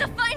to fight!